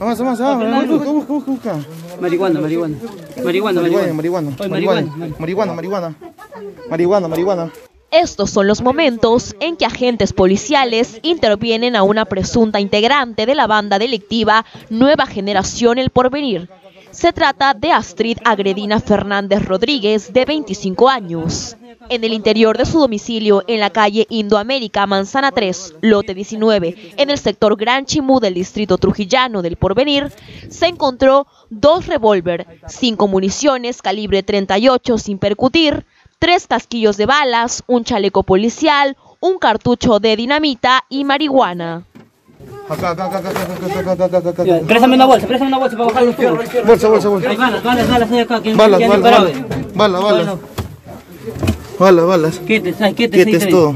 Avanza, avanza, avanza. Busca, busca, busca, busca. Marihuana, marihuana. Marihuana, Marihuana, marihuana. marihuana, Oye, marihuana, marihuana. marihuana, marihuana. Marihuana, marihuana. Estos son los momentos en que agentes policiales intervienen a una presunta integrante de la banda delictiva Nueva Generación El Porvenir. Se trata de Astrid Agredina Fernández Rodríguez, de 25 años. En el interior de su domicilio, en la calle Indoamérica, Manzana 3, lote 19, en el sector Gran Chimú del distrito trujillano del Porvenir, se encontró dos revólver, cinco municiones calibre 38 sin percutir, tres casquillos de balas, un chaleco policial, un cartucho de dinamita y marihuana. Acá, acá, acá, acá, acá, acá, acá, acá, Présame una bolsa, présame una bolsa para bajar los tubos. Bolsa, bolsa, bolsa. Hay balas, balas, balas hay acá. Balas, balas, balas. Balas, balas. Balas, Quietes, ay, quietes. Quietes todo.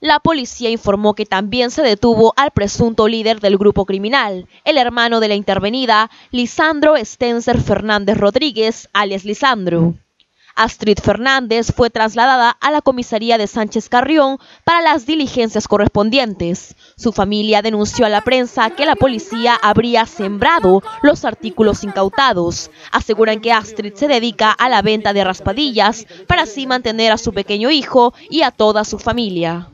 La policía informó que también se detuvo al presunto líder del grupo criminal, el hermano de la intervenida, Lisandro Stencer Fernández Rodríguez, alias Lisandro. Astrid Fernández fue trasladada a la comisaría de Sánchez Carrión para las diligencias correspondientes. Su familia denunció a la prensa que la policía habría sembrado los artículos incautados. Aseguran que Astrid se dedica a la venta de raspadillas para así mantener a su pequeño hijo y a toda su familia.